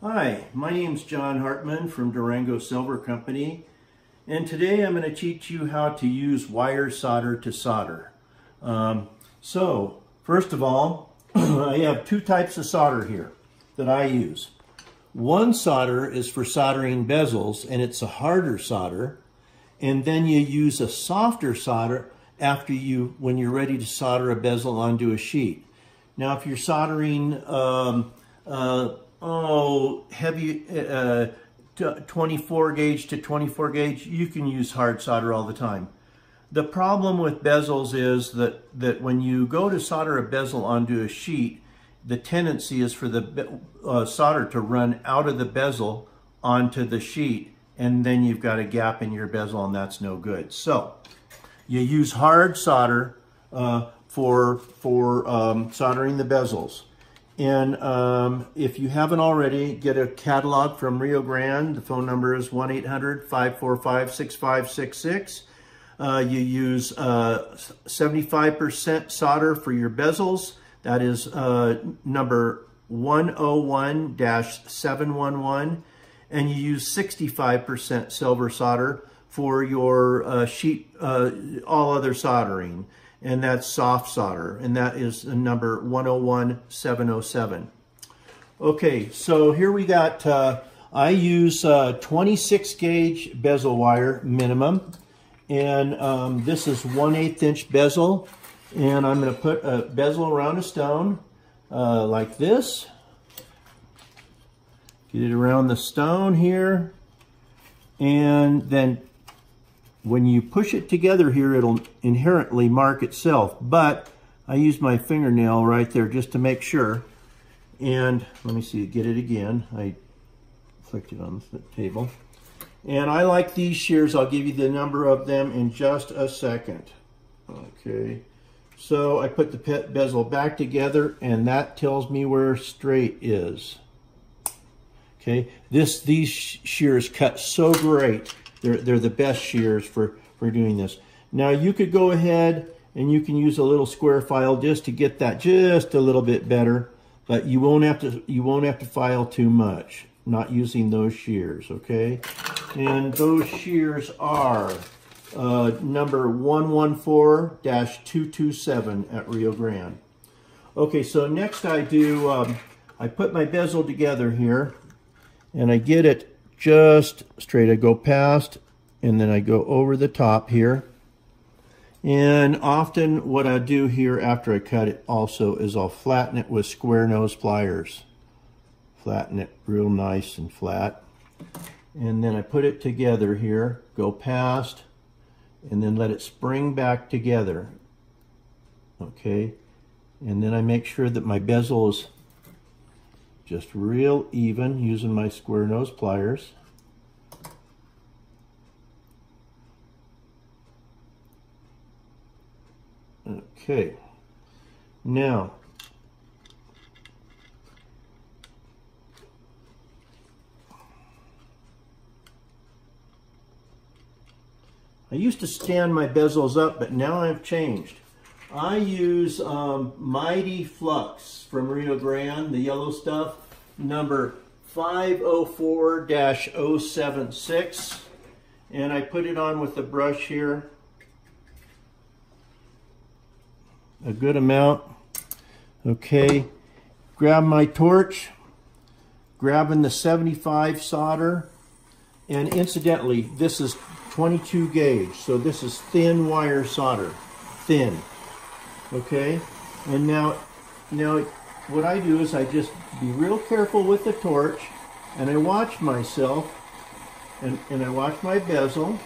Hi, my name's John Hartman from Durango Silver Company and today I'm going to teach you how to use wire solder to solder. Um, so first of all I have two types of solder here that I use. One solder is for soldering bezels and it's a harder solder and then you use a softer solder after you when you're ready to solder a bezel onto a sheet. Now if you're soldering um, uh, oh, heavy uh, 24 gauge to 24 gauge, you can use hard solder all the time. The problem with bezels is that, that when you go to solder a bezel onto a sheet, the tendency is for the uh, solder to run out of the bezel onto the sheet, and then you've got a gap in your bezel, and that's no good. So you use hard solder uh, for, for um, soldering the bezels. And um, if you haven't already, get a catalog from Rio Grande. The phone number is 1-800-545-6566. Uh, you use 75% uh, solder for your bezels. That is uh, number 101-711. And you use 65% silver solder for your uh, sheet, all other soldering and that's soft solder, and that is the number 101707. Okay, so here we got, uh, I use uh, 26 gauge bezel wire minimum, and um, this is 1 8 inch bezel, and I'm going to put a bezel around a stone uh, like this. Get it around the stone here, and then when you push it together here, it'll inherently mark itself, but I use my fingernail right there just to make sure. And let me see, get it again. I flicked it on the table. And I like these shears. I'll give you the number of them in just a second. Okay. So I put the pet bezel back together and that tells me where straight is. Okay. This, these shears cut so great. They're, they're the best shears for, for doing this. Now you could go ahead and you can use a little square file just to get that just a little bit better, but you won't have to, you won't have to file too much, not using those shears, okay? And those shears are uh, number 114-227 at Rio Grande. Okay, so next I do, um, I put my bezel together here and I get it just straight. I go past and then I go over the top here. And often what I do here after I cut it also is I'll flatten it with square nose pliers. Flatten it real nice and flat. And then I put it together here, go past, and then let it spring back together. Okay, and then I make sure that my bezel is just real even using my square nose pliers. Okay, now I used to stand my bezels up, but now I've changed. I use um, Mighty Flux from Rio Grande, the yellow stuff, number 504-076. And I put it on with the brush here. A good amount. Okay, grab my torch, grabbing the 75 solder. And incidentally, this is 22 gauge, so this is thin wire solder, thin okay? And now, now what I do is I just be real careful with the torch and I watch myself and, and I watch my bezel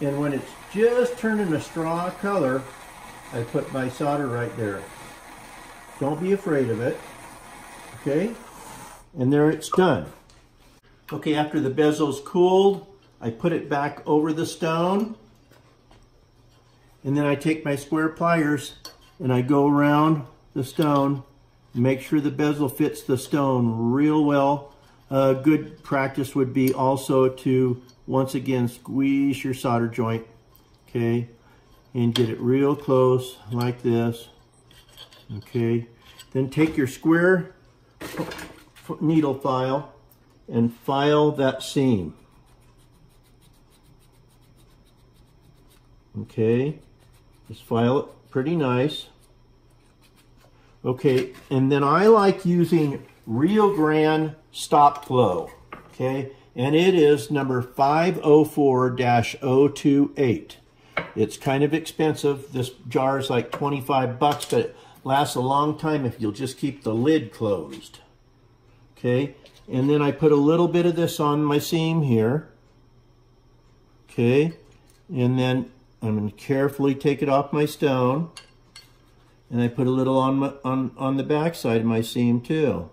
and when it's just turning a straw color, I put my solder right there. Don't be afraid of it, okay? And there it's done. Okay, after the bezel's cooled, I put it back over the stone and then I take my square pliers and I go around the stone, make sure the bezel fits the stone real well. A good practice would be also to, once again, squeeze your solder joint, okay, and get it real close like this, okay. Then take your square needle file and file that seam. Okay, just file it pretty nice. Okay, and then I like using Rio Grande Stop Flow, okay? And it is number 504-028. It's kind of expensive. This jar is like 25 bucks, but it lasts a long time if you'll just keep the lid closed. Okay, and then I put a little bit of this on my seam here. Okay, and then I'm going to carefully take it off my stone. And I put a little on, my, on, on the back side of my seam too.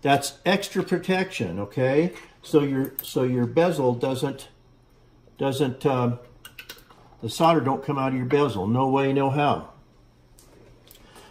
That's extra protection, okay? So your, so your bezel doesn't, doesn't, uh, the solder don't come out of your bezel. No way, no how.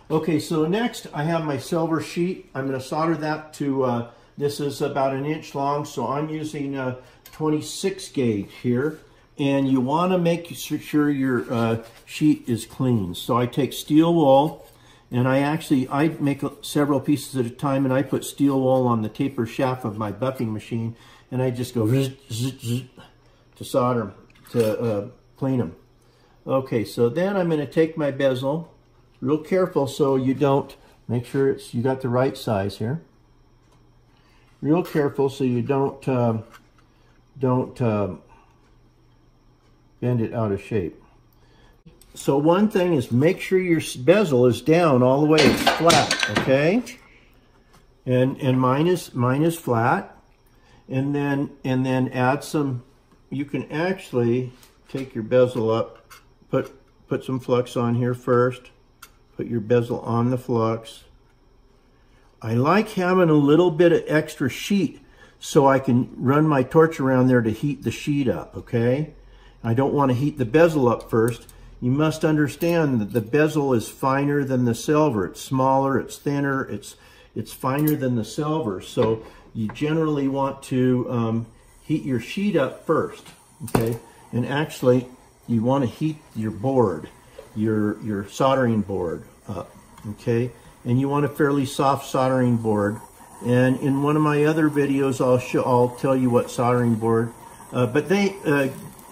Okay, so next I have my silver sheet. I'm going to solder that to, uh, this is about an inch long, so I'm using a 26 gauge here and you want to make sure your uh, sheet is clean. So I take steel wool, and I actually, I make several pieces at a time, and I put steel wool on the taper shaft of my buffing machine, and I just go zzz, zzz, zzz, to solder them, to uh, clean them. Okay, so then I'm going to take my bezel, real careful so you don't, make sure it's you got the right size here. Real careful so you don't, uh, don't, um, bend it out of shape. So one thing is make sure your bezel is down all the way, it's flat, okay? And and mine is mine is flat. And then and then add some you can actually take your bezel up, put put some flux on here first. Put your bezel on the flux. I like having a little bit of extra sheet so I can run my torch around there to heat the sheet up, okay? I don't want to heat the bezel up first. You must understand that the bezel is finer than the silver. It's smaller, it's thinner, it's, it's finer than the silver. So you generally want to um, heat your sheet up first, okay? And actually, you want to heat your board, your, your soldering board up, okay? And you want a fairly soft soldering board. And in one of my other videos, I'll show, I'll tell you what soldering board. Uh, but they, uh,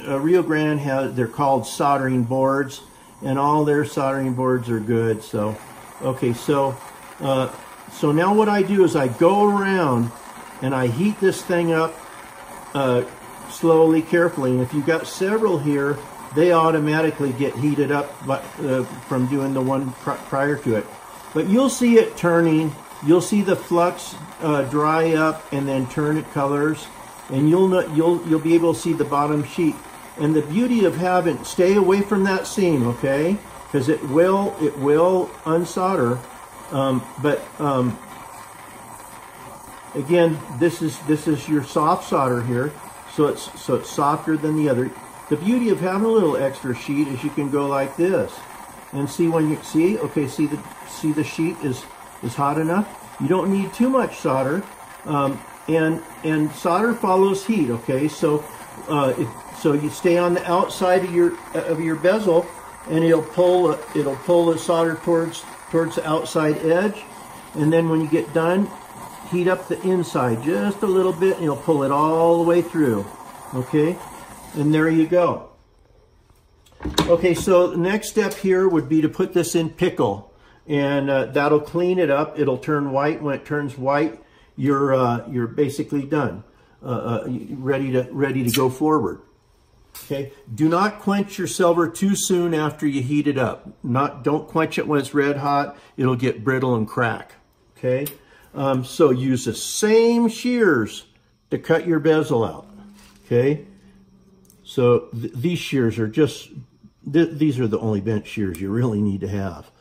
uh, Rio Grande has, they're called soldering boards, and all their soldering boards are good. So, okay, so, uh, so now what I do is I go around and I heat this thing up uh, slowly, carefully. And if you've got several here, they automatically get heated up uh, from doing the one pr prior to it. But you'll see it turning. You'll see the flux uh, dry up and then turn it colors, and you'll you'll you'll be able to see the bottom sheet. And the beauty of having, stay away from that seam, okay? Because it will, it will unsolder. Um, but um, again, this is this is your soft solder here, so it's so it's softer than the other. The beauty of having a little extra sheet is you can go like this, and see when you see okay, see the see the sheet is is hot enough. You don't need too much solder, um, and and solder follows heat. Okay, so uh, if, so you stay on the outside of your of your bezel, and it'll pull it'll pull the solder towards towards the outside edge, and then when you get done, heat up the inside just a little bit, and you'll pull it all the way through. Okay, and there you go. Okay, so the next step here would be to put this in pickle, and uh, that'll clean it up. It'll turn white. When it turns white, you're uh, you're basically done, uh, uh ready to ready to go forward. Okay, do not quench your silver too soon after you heat it up. Not, don't quench it when it's red hot. It'll get brittle and crack. Okay, um, so use the same shears to cut your bezel out. Okay, so th these shears are just, th these are the only bench shears you really need to have.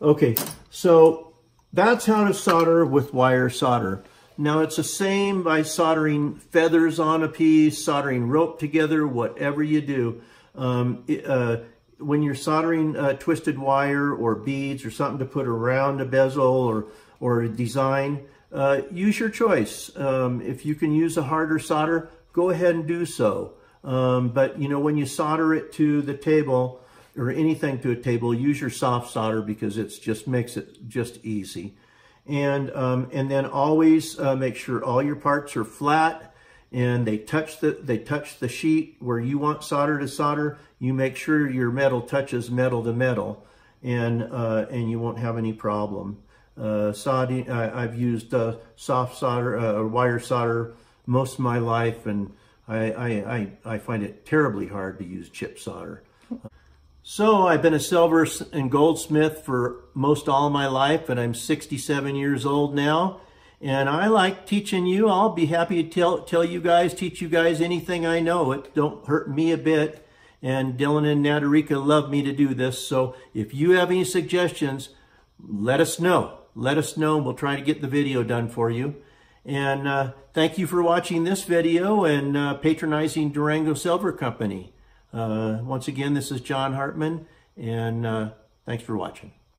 Okay, so that's how to solder with wire solder. Now it's the same by soldering feathers on a piece, soldering rope together, whatever you do. Um, uh, when you're soldering uh, twisted wire or beads or something to put around a bezel or, or a design, uh, use your choice. Um, if you can use a harder solder, go ahead and do so. Um, but you know, when you solder it to the table or anything to a table, use your soft solder because it just makes it just easy. And, um, and then always uh, make sure all your parts are flat and they touch the they touch the sheet where you want solder to solder. You make sure your metal touches metal to metal, and uh, and you won't have any problem. Uh, soldering, I, have used soft solder, uh, wire solder most of my life, and I, I, I, I find it terribly hard to use chip solder. So I've been a silver and goldsmith for most all my life, and I'm 67 years old now. And I like teaching you. I'll be happy to tell, tell you guys, teach you guys anything I know. It don't hurt me a bit. And Dylan and Natarika love me to do this. So if you have any suggestions, let us know. Let us know. And we'll try to get the video done for you. And uh, thank you for watching this video and uh, patronizing Durango Silver Company. Uh, once again, this is John Hartman, and uh, thanks for watching.